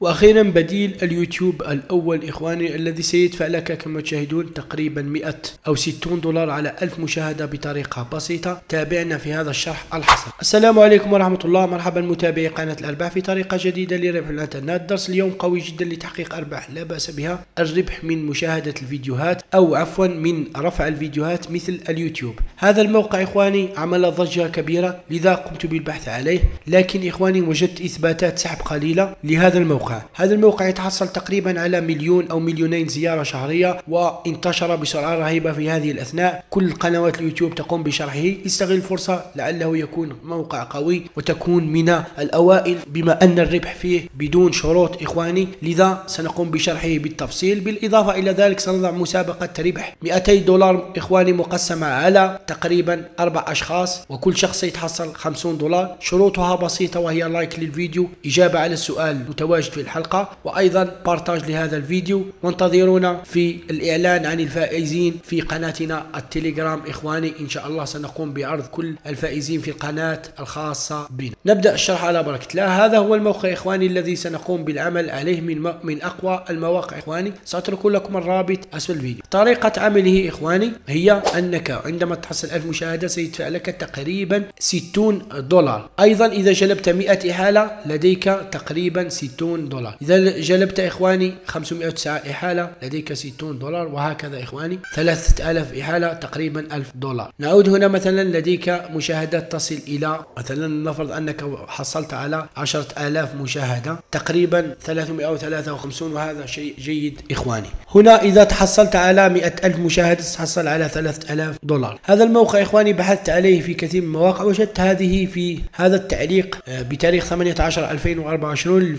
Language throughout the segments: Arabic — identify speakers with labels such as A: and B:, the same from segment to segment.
A: وأخيرا بديل اليوتيوب الأول إخواني الذي سيدفع لك كما تشاهدون تقريبا 100 أو 60 دولار على 1000 مشاهدة بطريقة بسيطة. تابعنا في هذا الشرح الحصري. السلام عليكم ورحمة الله. مرحبا متابعي قناة الأرباح في طريقة جديدة لربح الإنترنت. درس اليوم قوي جدا لتحقيق أرباح. لا بأس بها. الربح من مشاهدة الفيديوهات أو عفوا من رفع الفيديوهات مثل اليوتيوب. هذا الموقع إخواني عمل ضجة كبيرة لذا قمت بالبحث عليه. لكن إخواني وجدت إثباتات سحب قليلة لهذا الموقع. هذا الموقع يتحصل تقريبا على مليون أو مليونين زيارة شهرية وانتشر بسرعة رهيبة في هذه الأثناء. كل قنوات اليوتيوب تقوم بشرحه. استغل الفرصة لعله يكون موقع قوي وتكون من الأوائل بما أن الربح فيه بدون شروط إخواني. لذا سنقوم بشرحه بالتفصيل. بالإضافة إلى ذلك سنضع مسابقة ربح. 200 دولار إخواني مقسمة على تقريبا أربع أشخاص وكل شخص يتحصل 50 دولار. شروطها بسيطة وهي like للفيديو. إجابة على السؤال. المتواجد في الحلقة وأيضا partage لهذا الفيديو. وانتظرونا في الإعلان عن الفائزين في قناتنا التليجرام. إخواني إن شاء الله سنقوم بعرض كل الفائزين في القناة الخاصة بنا. نبدأ الشرح على بركة الله. هذا هو الموقع إخواني الذي سنقوم بالعمل عليه من من أقوى المواقع. إخواني سأترك لكم الرابط أسفل الفيديو. طريقة عمله إخواني هي أنك عندما تحصل 1000 مشاهدة سيدفع لك تقريبا 60 دولار. أيضا إذا جلبت 100 احالة لديك تقريبا 60 دولار. إذا جلبت إخواني 509 إحالة لديك 60 دولار وهكذا إخواني 3000 إحالة تقريبا 1000 دولار. نعود هنا مثلا لديك مشاهدات تصل إلى مثلا نفرض أنك حصلت على 10000 مشاهدة تقريبا 353 وهذا شيء جيد إخواني. هنا إذا تحصلت على 100000 مشاهدة تحصل على 3000 دولار. هذا الموقع إخواني بحثت عليه في كثير من المواقع وجدت هذه في هذا التعليق بتاريخ 18 2024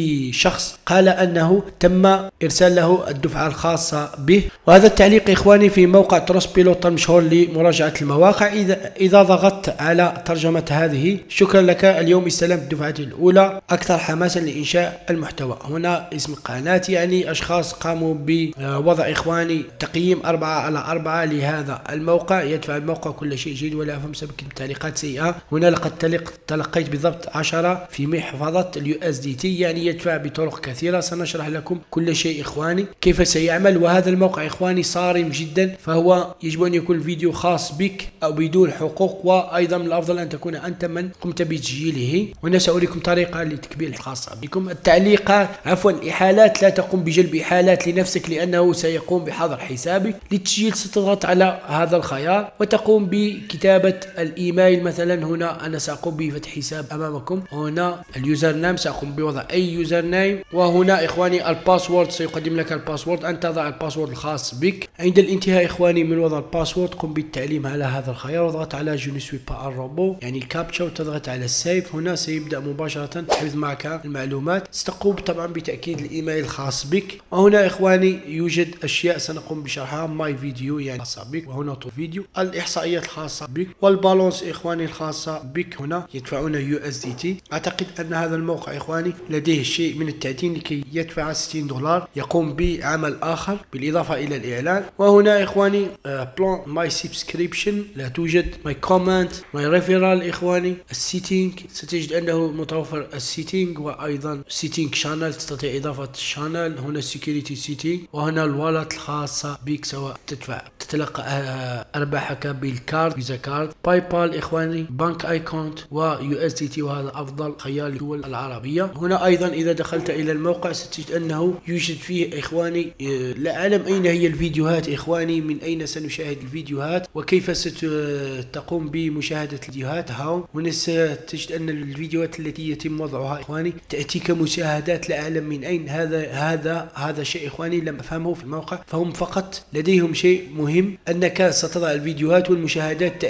A: لشخص قال أنه تم إرسال له الدفعة الخاصة به. وهذا التعليق إخواني في موقع تروس بيلوت المشهور لمراجعة المواقع. اذا إذا ضغطت على ترجمة هذه شكرا لك. اليوم استلمت دفعتي الأولى. أكثر حماسا لإنشاء المحتوى. هنا اسم قناة يعني أشخاص قاموا بوضع إخواني تقييم أربعة على أربعة لهذا الموقع. يدفع الموقع كل شيء جيد ولا أفهم سبب تعليقات سيئة. هنا لقد تلقيت بالضبط 10 في محفظة ال USDT يعني يدفع بطرق كثيرة. سنشرح لكم كل شيء إخواني كيف سيعمل. وهذا الموقع إخواني صارم جدا فهو يجب أن يكون الفيديو خاص بك أو بدون حقوق. وأيضا من الأفضل أن تكون أنت من قمت بتسجيله وهنا سأريكم طريقة لتكبير الخاصة بكم. التعليقات عفوا الإحالات لا تقوم بجلب إحالات لنفسك لأنه سيقوم بحظر حسابك. للتسجيل ستضغط على هذا الخيار وتقوم بكتابة الإيميل. مثلا هنا أنا سأقوم بفتح حساب أمامكم. هنا ال username سأقوم بوضع أي username وهنا إخواني ال password سيقدم لك ال password. أن تضع ال password الخاص بك. عند الانتهاء إخواني من وضع ال password قم بالتعليم على هذا الخيار. واضغط على je suis pas un robot يعني الكابتشا. وتضغط على ال save هنا سيبدأ مباشرة حفظ معك المعلومات. ستقوم طبعا بتأكيد الإيميل الخاص بك. وهنا إخواني يوجد أشياء سنقوم بشرحها. my video يعني خاصة بك. وهنا top video الإحصائيات الخاصة بك. وال balance إخواني الخاصة بك. هنا يدفعون USDT. أعتقد أن هذا الموقع إخواني لديه شيء من التعدين لكي يدفع 60 دولار يقوم بعمل آخر بالإضافة إلى الإعلان. وهنا إخواني plan my subscription لا توجد. my comment my referral إخواني. ال setting. ستجد أنه متوفر ال setting وأيضا setting channel تستطيع إضافة channel هنا ال security setting وهنا ال wallet الخاصة بك سواء تدفع تتلقى أرباحك بال card فيزا كارد باي بال اخواني bank account و USDT وهذا أفضل خيار للدول العربية. هنا أيضا إذا دخلت إلى الموقع ستجد أنه يوجد فيه إخواني لا أعلم أين هي الفيديوهات إخواني من أين سنشاهد الفيديوهات وكيف ستقوم بمشاهدة الفيديوهات. ها هنا ستجد أن الفيديوهات التي يتم وضعها إخواني تاتيك مشاهدات لا أعلم من أين هذا هذا هذا شيء إخواني لم أفهمه في الموقع. فهم فقط لديهم شيء مهم أنك ستضع الفيديوهات والمشاهدات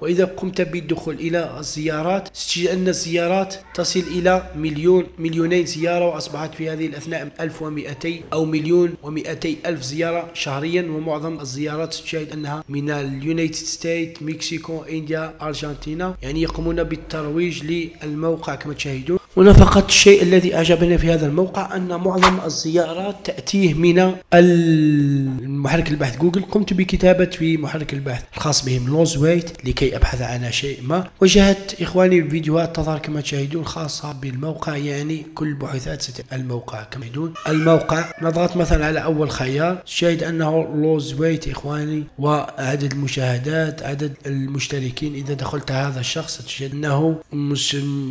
A: وإذا قمت بالدخول إلى الزيارات ستجد أن الزيارات تصل إلى مليون مليونين زيارة وأصبحت في هذه الأثناء 1200 أو مليون و200 ألف زيارة شهريا ومعظم الزيارات تشاهد أنها من ال United States Mexico India Argentina يعني يقومون بالترويج للموقع كما تشاهدون. هنا فقط الشيء الذي أعجبني في هذا الموقع أن معظم الزيارات تأتيه من المحرك البحث جوجل. قمت بكتابة في محرك البحث الخاص بهم lose weight لكي أبحث عن شيء ما. وجدت إخواني الفيديوهات تظهر كما تشاهدون خاصة بالموقع يعني كل بحوثات الموقع كما تشاهدون الموقع نضغط مثلا على أول خيار. تشاهد أنه لوز ويت إخواني وعدد المشاهدات عدد المشتركين. إذا دخلت هذا الشخص تجد أنه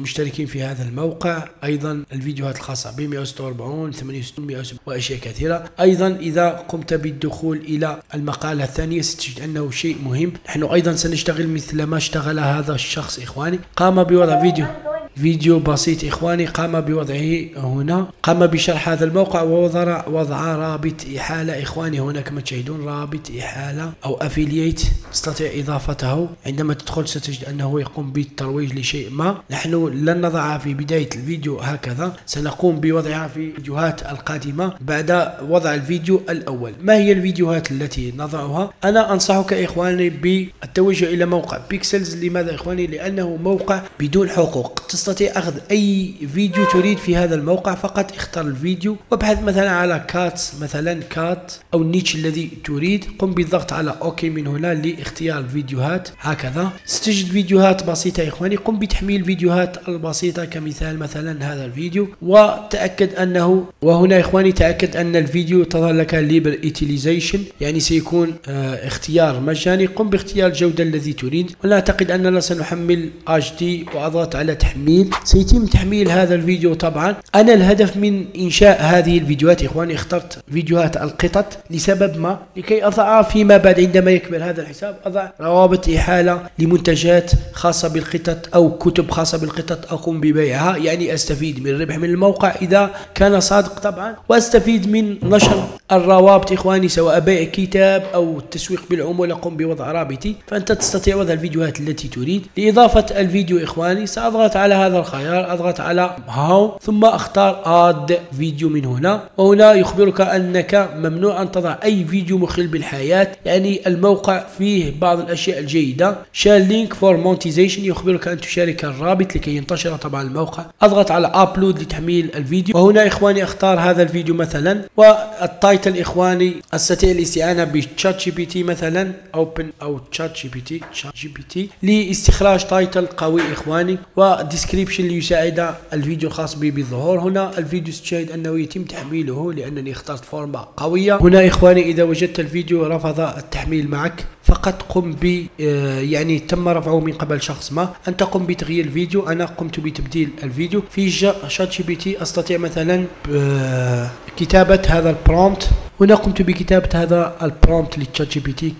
A: مشتركين في هذا الموقع. أيضا الفيديوهات الخاصة ب 146 68 وأشياء كثيرة. أيضا إذا قمت بالدخول إلى المقالة الثانية ستجد أنه شيء مهم. نحن أيضا سنشتغل مثل ما اشتغل هذا الشخص إخواني. قام بوضع فيديو. فيديو بسيط إخواني قام بوضعه هنا قام بشرح هذا الموقع ووضع وضع رابط إحالة. إخواني هنا كما تشاهدون رابط إحالة أو affiliate تستطيع إضافته. عندما تدخل ستجد أنه يقوم بالترويج لشيء ما. نحن لن نضعها في بداية الفيديو هكذا سنقوم بوضعها في الفيديوهات القادمة بعد وضع الفيديو الأول. ما هي الفيديوهات التي نضعها؟ أنا أنصحك إخواني بالتوجه إلى موقع بيكسلز لماذا إخواني؟ لأنه موقع بدون حقوق. تستطيع أخذ أي فيديو تريد في هذا الموقع فقط اختر الفيديو وابحث مثلا على cats مثلا cat أو ال niche الذي تريد. قم بالضغط على okay من هنا لاختيار الفيديوهات هكذا. ستجد فيديوهات بسيطة إخواني. قم بتحميل الفيديوهات البسيطة كمثال مثلا هذا الفيديو. وتأكد أنه وهنا إخواني تأكد أن الفيديو تظهر لك libre utilisation يعني سيكون آه اختيار مجاني. قم باختيار الجودة الذي تريد. ولا أعتقد أننا سنحمل HD وأضغط على تحميل. التحميل سيتم تحميل هذا الفيديو طبعا. أنا الهدف من إنشاء هذه الفيديوهات إخواني اخترت فيديوهات القطط لسبب ما لكي اضع فيما بعد عندما يكبر هذا الحساب. أضع روابط إحالة لمنتجات خاصة بالقطط أو كتب خاصة بالقطط أقوم ببيعها. يعني أستفيد من الربح من الموقع إذا كان صادق طبعا وأستفيد من نشر الروابط إخواني سواء بيع كتاب أو التسويق بالعمولة قم بوضع رابطي فأنت تستطيع وضع الفيديوهات التي تريد. لإضافة الفيديو إخواني سأضغط على هذا الخيار أضغط على هاو ثم أختار add video من هنا. وهنا يخبرك أنك ممنوع أن تضع أي فيديو مخل بالحياء يعني الموقع فيه بعض الأشياء الجيدة. share link for monetization يخبرك أن تشارك الرابط لكي ينتشر طبعا الموقع. أضغط على upload لتحميل الفيديو. وهنا إخواني أختار هذا الفيديو مثلا. وال title اخواني استطيع الاستعانة ب ChatGPT مثلا اوبن أو تشات جي بي تي تشات جي بي تي لاستخراج title قوي إخواني و description description ليساعد الفيديو الخاص بي بالظهور. هنا الفيديو تشاهد أنه يتم تحميله لأنني اخترت فورمة قوية. هنا إخواني إذا وجدت الفيديو رفض التحميل معك. فقط قم ب آه، يعني تم رفعه من قبل شخص ما. أنت قم بتغيير الفيديو أنا قمت بتبديل الفيديو. في ChatGPT أستطيع مثلا آه، كتابة هذا ال prompt هنا قمت بكتابة هذا ال prompt لل ChatGPT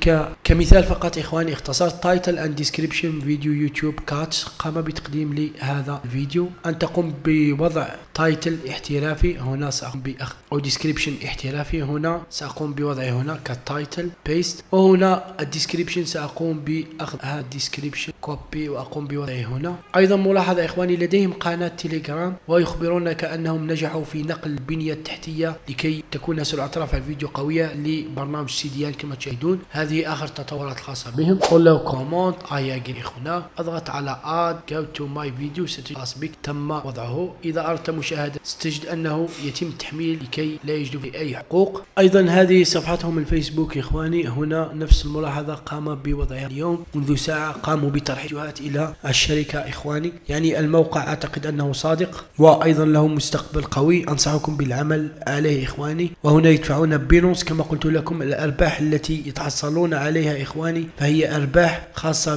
A: كمثال فقط إخواني اختصرت تايتل اند ديسكريبشن فيديو يوتيوب كاتس قام بتقديم لي هذا الفيديو أنت قم بوضع تايتل احترافي هنا سأقوم بأخذ أو ديسكريبشن احترافي هنا سأقوم بوضعه هنا كتايتل بيست وهنا الديسكريبشن سأقوم بأخذ هذا الديسكريبشن كوبي وأقوم بوضعه هنا. أيضا ملاحظة إخواني لديهم قناة تيليجرام ويخبرونك أنهم نجحوا في نقل البنية التحتية لكي تكون سرعة رفع الفيديو قوية لبرنامج سي دي كما تشاهدون. هذه آخر التطورات الخاصة بهم. قل له كوموند اجري هنا أضغط على اد جو تو ماي فيديو ستجد بك. تم وضعه. إذا أردت مشاهدة ستجد أنه يتم التحميل لكي لا يجد في أي حقوق. أيضا هذه صفحتهم الفيسبوك إخواني. هنا نفس الملاحظة قام بوضعها اليوم. منذ ساعة قاموا بطرح فيديوهات إلى الشركة إخواني. يعني الموقع أعتقد أنه صادق. وأيضا له مستقبل قوي. أنصحكم بالعمل عليه إخواني. وهنا يدفعون بينونس كما قلت لكم الأرباح التي يتحصلون عليها إخواني فهي أرباح خاصة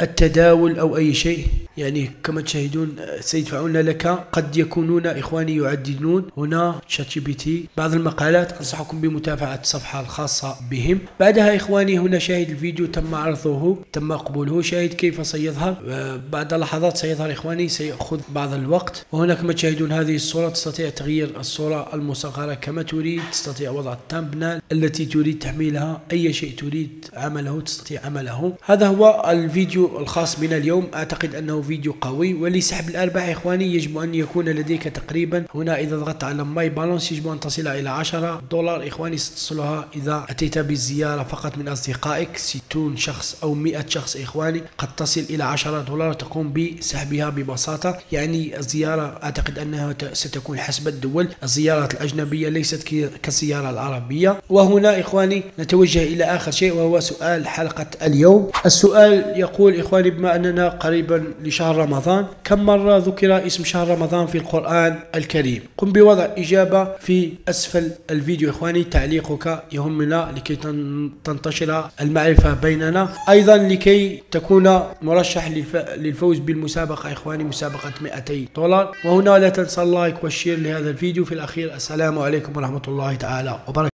A: بالتداول أو أي شيء. يعني كما تشاهدون سيدفعون لك قد يكونون إخواني يعددون هنا ChatGPT بعض المقالات أنصحكم بمتابعة الصفحة الخاصة بهم. بعدها إخواني هنا شاهد الفيديو تم عرضه تم قبوله. شاهد كيف سيظهر. بعد لحظات سيظهر إخواني سيأخذ بعض الوقت. وهنا كما تشاهدون هذه الصورة تستطيع تغيير الصورة المصغرة كما تريد. تستطيع وضع ال thumbnail التي تريد تحميلها أي شيء تريد عمله تستطيع عمله. هذا هو الفيديو الخاص بنا اليوم. أعتقد أنه فيديو قوي ولسحب الأرباح إخواني يجب أن يكون لديك تقريبا. هنا إذا ضغطت على my balance يجب أن تصل إلى 10 دولار. إخواني ستصلها إذا أتيت بالزيارة فقط من أصدقائك. 60 شخص أو 100 شخص إخواني قد تصل إلى 10 دولار تقوم بسحبها ببساطة. يعني الزيارة أعتقد أنها ستكون حسب الدول. الزيارات الأجنبية ليست كالزيارة العربية. وهنا إخواني نتوجه إلى آخر شيء وهو سؤال حلقة اليوم. السؤال يقول إخواني بما أننا قريبا لشهر رمضان كم مرة ذكر اسم شهر رمضان في القرآن الكريم؟ قم بوضع إجابة في أسفل الفيديو إخواني. تعليقك يهمنا لكي تنتشر المعرفة بيننا. أيضا لكي تكون مرشح للفوز بالمسابقة إخواني مسابقة 200 دولار. وهنا لا تنسى اللايك والشير لهذا الفيديو. في الأخير السلام عليكم ورحمة الله تعالى. وبركاته.